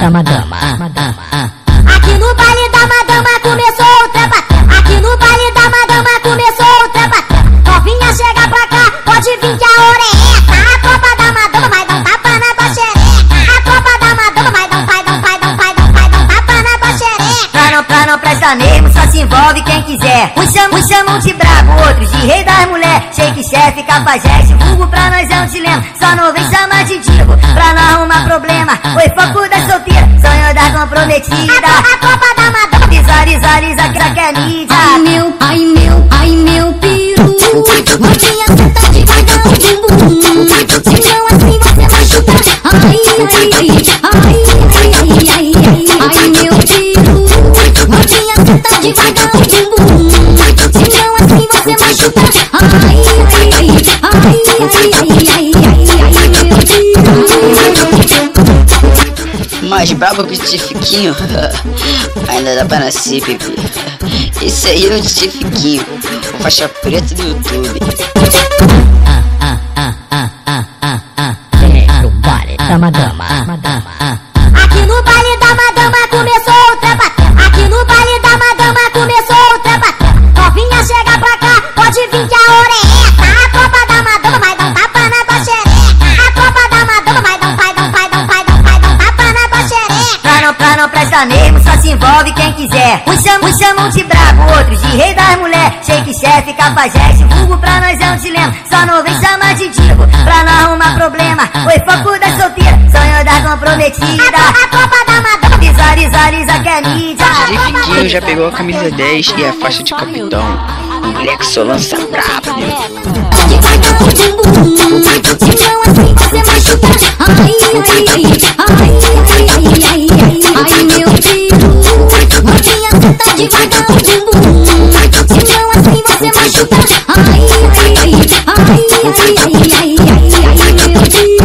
da madama. Aqui no baile da madama começou o trepa. Aqui no baile da madama começou o trepa. Novinha chega pra cá, pode vir que a hora é essa. A tropa da madama vai dar um tapa na tua xereca. A tropa da madama vai dar um pai, dá pai, dá pai, dá pai, dá um tapa na tua xereca. Pra não, pra não presta mesmo, só se envolve quem quiser. Uns chamam, uns chamam de brabo, outros de rei das mulher. Shake chefe, cafajeste, vulgo pra nós é um dilema. Só não vem chamar de divo, pra não arrumar problema. Oi, foco da comprometida. Lisa, lisa, lisa, que essa é mídia. Ai meu, ai meu, ai meu peru. Gordinha, você tá de cagão de bumbum. Então assim você vai chutar. Ai, ai, ai, ai, ai, ai, ai meu peru. Gordinha, você tá de cagão de bumbum. Então assim você vai chutar. Ai, ai, ai, ai, ai, ai. Mais brabo que o Tifiquinho. Ainda dá pra nascer, bebê. Esse aí é o Tifiquinho, o faixa preta do YouTube. Vem pro baile da madama. Aqui não, presta mesmo, só se envolve quem quiser. Uns chamam, uns chamam de brabo, outros de rei das mulher. Shake chefe, cafajeste, vulgo pra nós é um dilema. Só não vem chamar de divo, pra não arrumar problema. Oi, foco da solteira, sonho da comprometida. A tropa da madama Visualiza, lisa, que é mídia. Tifiquinho já pegou a camisa 10 e a faixa de capitão. O moleque só lança brabo, né? devagar o bumbum Senão assim você vai chutar ai, ai, ai, Novinha senta devagar o bumbum Senão assim você vai chutar Ai, ai, ai, ai, ai, ai, ai, ai, ai, meu peru